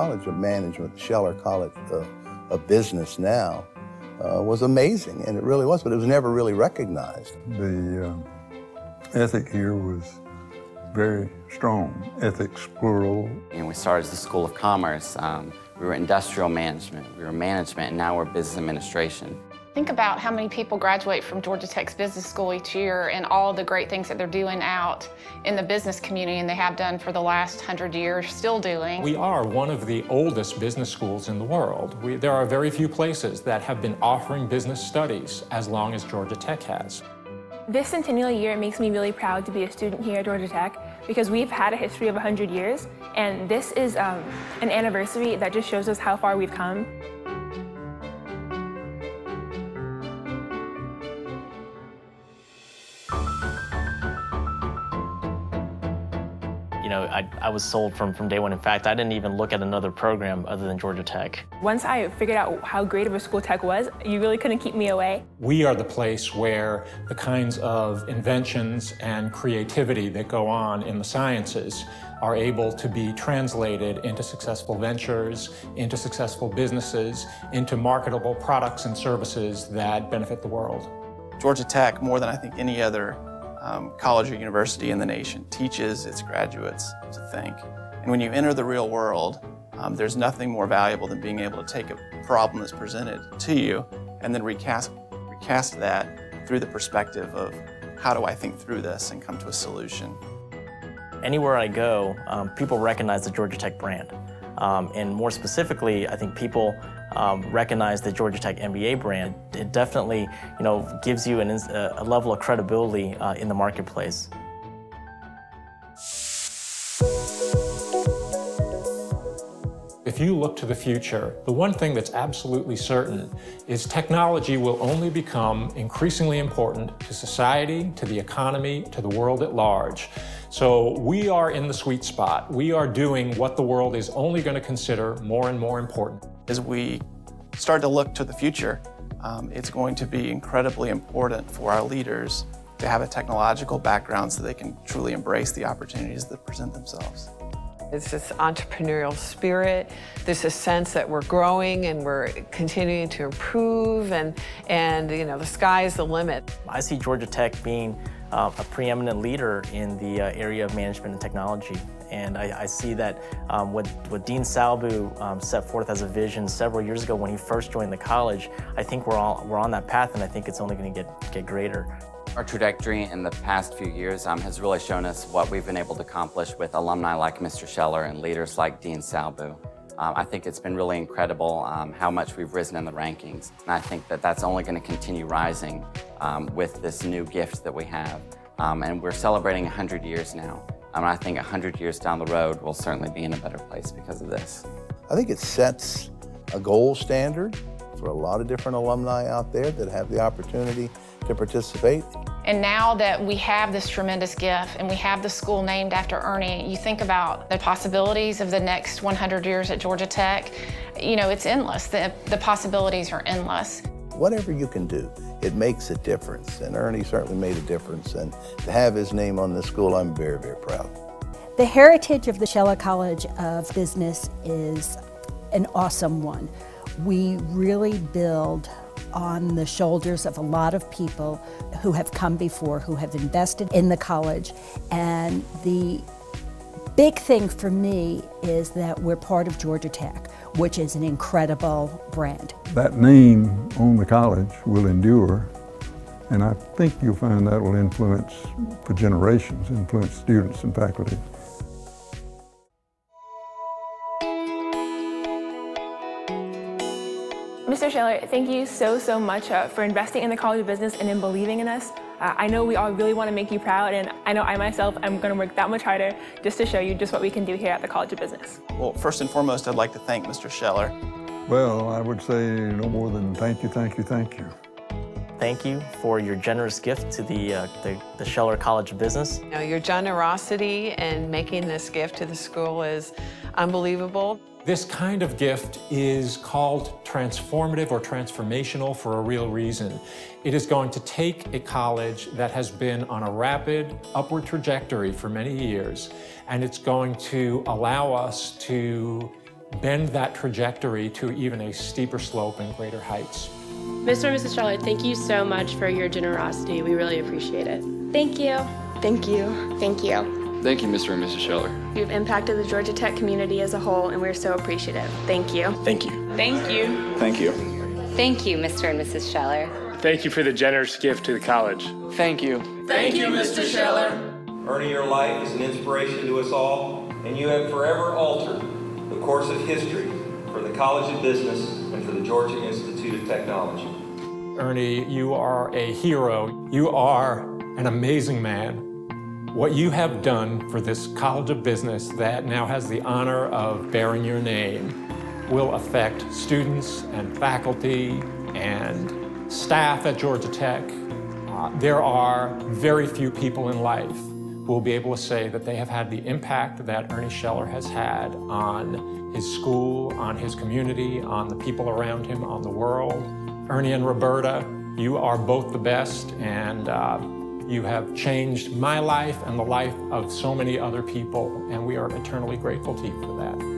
College of Management, Scheller College of, of Business now, uh, was amazing, and it really was, but it was never really recognized. The uh, ethic here was very strong, ethics plural. And we started as the School of Commerce. Um, we were industrial management, we were management, and now we're business administration. Think about how many people graduate from Georgia Tech's business school each year and all the great things that they're doing out in the business community and they have done for the last hundred years, still doing. We are one of the oldest business schools in the world. We, there are very few places that have been offering business studies as long as Georgia Tech has. This centennial year makes me really proud to be a student here at Georgia Tech because we've had a history of 100 years and this is um, an anniversary that just shows us how far we've come. Know, I, I was sold from, from day one. In fact, I didn't even look at another program other than Georgia Tech. Once I figured out how great of a school Tech was, you really couldn't keep me away. We are the place where the kinds of inventions and creativity that go on in the sciences are able to be translated into successful ventures, into successful businesses, into marketable products and services that benefit the world. Georgia Tech, more than I think any other um, college or university in the nation, teaches its graduates to think. And when you enter the real world, um, there's nothing more valuable than being able to take a problem that's presented to you and then recast, recast that through the perspective of how do I think through this and come to a solution. Anywhere I go, um, people recognize the Georgia Tech brand. Um, and more specifically, I think people um, recognize the Georgia Tech MBA brand. It definitely, you know, gives you an, a level of credibility uh, in the marketplace. If you look to the future, the one thing that's absolutely certain is technology will only become increasingly important to society, to the economy, to the world at large. So we are in the sweet spot. We are doing what the world is only going to consider more and more important. As we start to look to the future, um, it's going to be incredibly important for our leaders to have a technological background so they can truly embrace the opportunities that present themselves. It's this entrepreneurial spirit. There's a sense that we're growing and we're continuing to improve and, and you know, the sky is the limit. I see Georgia Tech being uh, a preeminent leader in the uh, area of management and technology. And I, I see that um, what, what Dean Salbu um, set forth as a vision several years ago when he first joined the college, I think we're, all, we're on that path and I think it's only going to get, get greater. Our trajectory in the past few years um, has really shown us what we've been able to accomplish with alumni like Mr. Scheller and leaders like Dean Salbu. Um, I think it's been really incredible um, how much we've risen in the rankings. And I think that that's only going to continue rising um, with this new gift that we have. Um, and we're celebrating 100 years now. Um, and I think 100 years down the road, we'll certainly be in a better place because of this. I think it sets a gold standard for a lot of different alumni out there that have the opportunity to participate. And now that we have this tremendous gift and we have the school named after Ernie, you think about the possibilities of the next 100 years at Georgia Tech. You know, it's endless. The, the possibilities are endless. Whatever you can do, it makes a difference. And Ernie certainly made a difference. And to have his name on this school, I'm very, very proud. The heritage of the Scheller College of Business is an awesome one. We really build on the shoulders of a lot of people who have come before, who have invested in the college. And the big thing for me is that we're part of Georgia Tech, which is an incredible brand. That name on the college will endure, and I think you'll find that will influence for generations, influence students and faculty. Mr. Scheller, thank you so, so much uh, for investing in the College of Business and in believing in us. Uh, I know we all really want to make you proud, and I know I myself am going to work that much harder just to show you just what we can do here at the College of Business. Well, first and foremost, I'd like to thank Mr. Scheller. Well, I would say no more than thank you, thank you, thank you. Thank you for your generous gift to the, uh, the, the Scheller College of Business. You know, your generosity in making this gift to the school is unbelievable. This kind of gift is called transformative or transformational for a real reason. It is going to take a college that has been on a rapid upward trajectory for many years, and it's going to allow us to bend that trajectory to even a steeper slope and greater heights. Mr. and Mrs. Scheller, thank you so much for your generosity. We really appreciate it. Thank you. Thank you. Thank you. Thank you, Mr. and Mrs. Scheller. You've impacted the Georgia Tech community as a whole, and we're so appreciative. Thank you. Thank you. Thank you. Thank you. Thank you, Mr. and Mrs. Scheller. Thank you for the generous gift to the college. Thank you. Thank you, Mr. Scheller. Ernie your life is an inspiration to us all, and you have forever altered the course of history for the College of Business and for the Georgia Institute of Technology. Ernie, you are a hero. You are an amazing man. What you have done for this College of Business that now has the honor of bearing your name will affect students and faculty and staff at Georgia Tech. Uh, there are very few people in life who will be able to say that they have had the impact that Ernie Scheller has had on his school, on his community, on the people around him, on the world. Ernie and Roberta, you are both the best, and uh, you have changed my life and the life of so many other people, and we are eternally grateful to you for that.